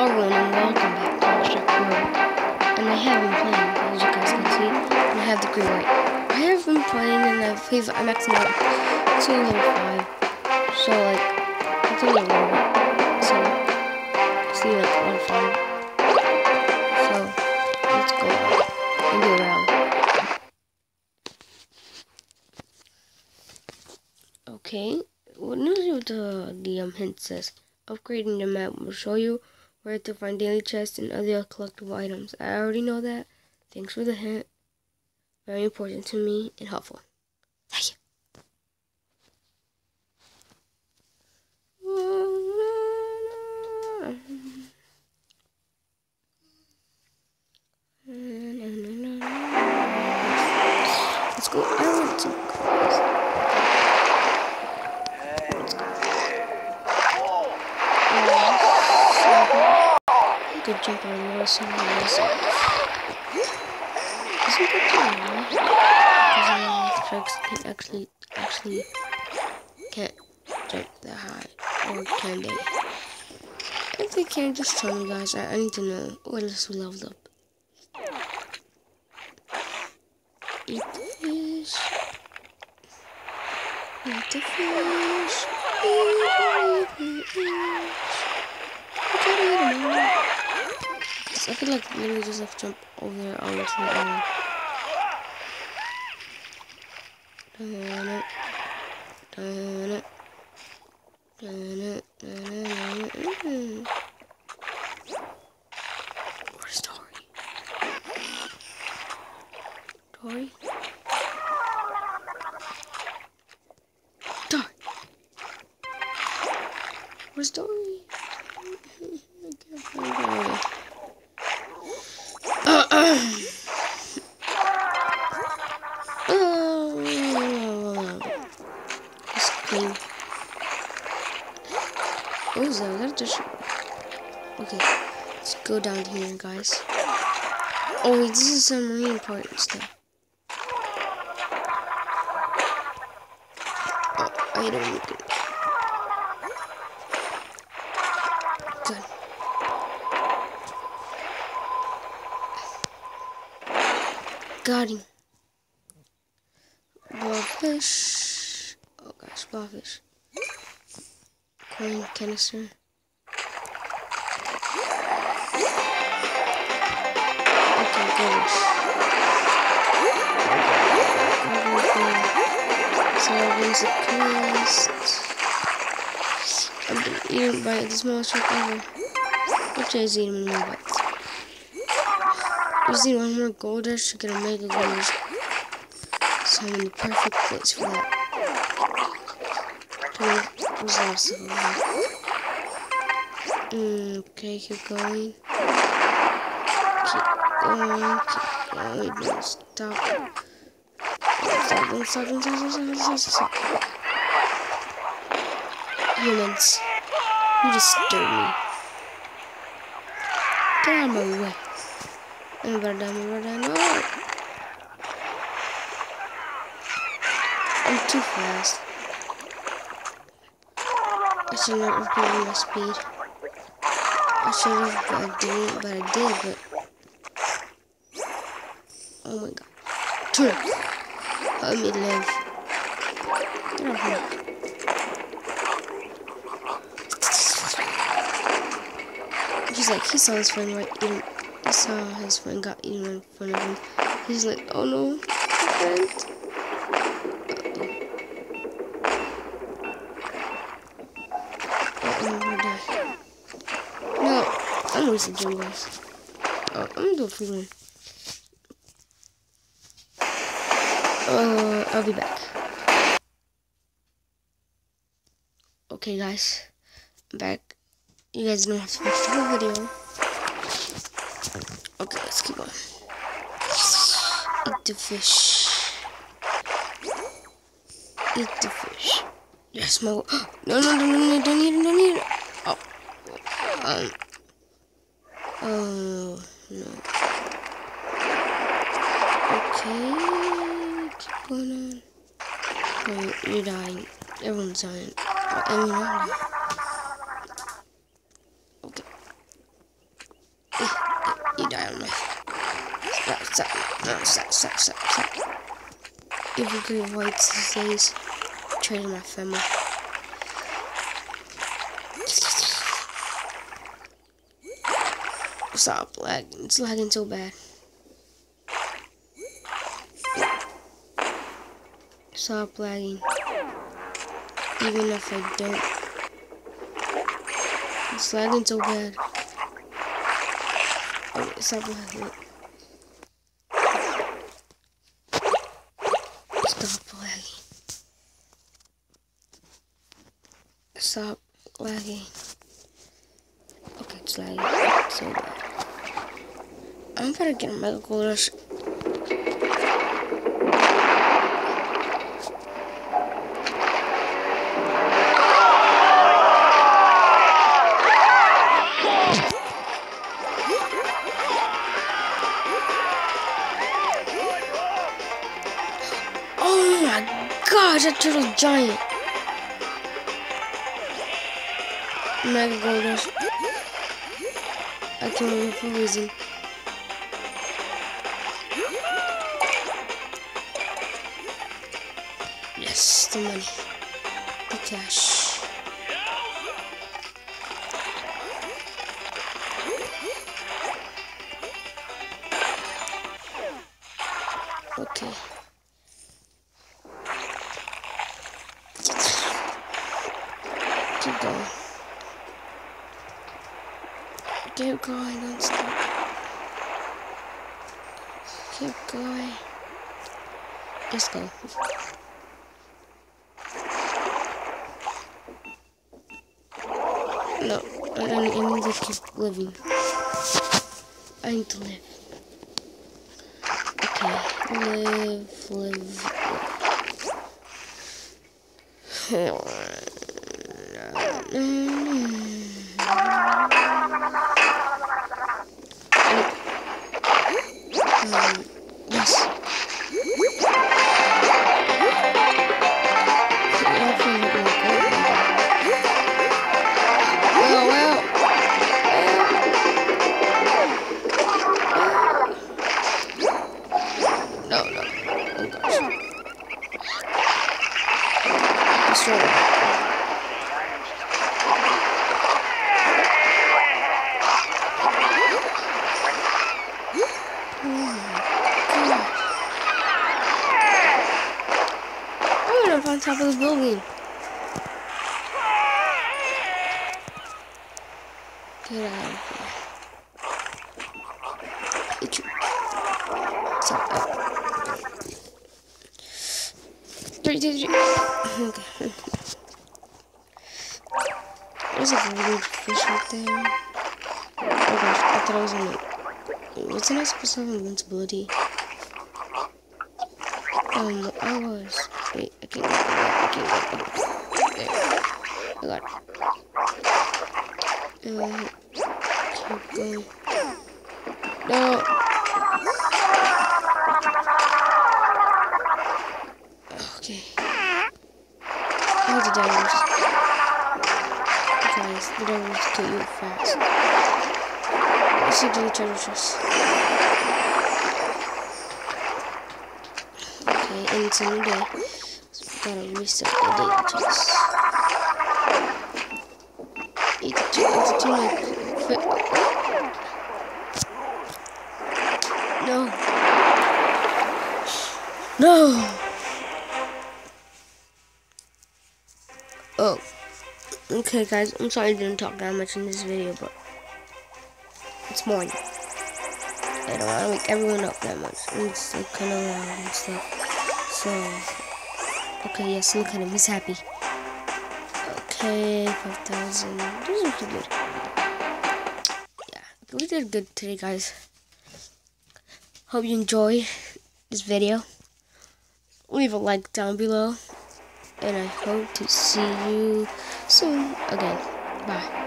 and welcome back to Abstract World. And I have been playing, as you guys can see, and I have the green light. I have been playing and I've, I'm maxing out to level 5. So like, it's only a little bit. So, see like level 5. So, let's go and go around. Okay, what notice what the, the um, hint says. Upgrading the map will show you where to find daily chests and other collectible items. I already know that. Thanks for the hint. Very important to me and helpful. Thank you. Let's go. I want to Good jump on the Wilson Wilson. Isn't that too Because I can actually actually can't jump that high. Or can they? If they can, just tell me guys. I, need to know what else we leveled up. Eat the fish. Eat the fish. Eat, eat, eat, eat. I feel like literally just have to jump over there all the time. Dun. Where's Dory? Dory? Dory! Where's Dory? I can't find Dory. Oh, is that, that just... Okay, let's go down here, guys. Oh, wait, this is some marine important stuff. Oh, I don't need it. Good. Got him. Blowfish. Oh gosh, blowfish. Coin canister. Okay, quest. I've been eaten by the smallest shark ever. Which is eating more bites. Just need one more gold rush to get a mega gold rush. So I'm in the perfect place for that. Them? Mm, okay, keep going. Keep going, keep going, don't stop. Don't stop, don't stop, don't stop, don't stop, don't stop, stop. Humans, you disturb me. Get out of my way. Die, I'm about to die, no! I'm too fast. I should not have given my speed. I should have, but I didn't, but I did, but... Oh my god. Turn! Let me live. Get me. He's like, he saw his friend right eating, he saw his friend got eaten in front of him. He's like, oh no, my friend. I'm wasting gym guys. Oh, I'm gonna do a free one. Uh, I'll be back. Okay, guys, I'm back. You guys don't have to watch the whole video. Okay, let's keep on. Eat the fish. Eat the fish. Yes, my. No, no, no, no, no, don't eat it, don't eat it. Oh. Um. Oh, no. Okay, what's going on? Oh, you're dying. Everyone's dying. I I'm dying. Okay. Eh, you die on me. Stop, stop, no, stop, stop, stop, stop. If you can avoid these days, trade my family. Stop lagging. It's lagging so bad. Stop lagging. Even if I don't. It's lagging so bad. Stop lagging. Stop lagging. Stop lagging. Okay, it's lagging so bad. I'm gonna get a mega gold. Oh my gosh, that turtle's giant. Mega gold. I can't remember for a reason. Yes, the money. The cash. Okay. Keep going. Keep going, don't stop. Keep going. Let's go. No, I, I, I need to keep living. I need to live. Okay, I'm on top of the building. Get out of here you. So, uh, three, two, three. Okay. There's a weird fish right there. Oh gosh, I thought I was on it. Wasn't I supposed to have invincibility? Um, I was. Wait, I can't get. I can't get. There. I got it. Um, keep going. No! I had the divers. Guys, the divers kill you fast. I treasure chest. Okay, and it's a new day. So we gotta reset the date chest. It's too, it's too fit. No. No. Okay, guys. I'm sorry I didn't talk that much in this video, but it's morning. I don't want to wake everyone up that much. It's like, kind of loud and stuff. So, okay, yes, look at him. He's happy. Okay, 5,000. This is pretty good. Yeah, we did good today, guys. Hope you enjoy this video. Leave a like down below. And I hope to see you soon again. Bye.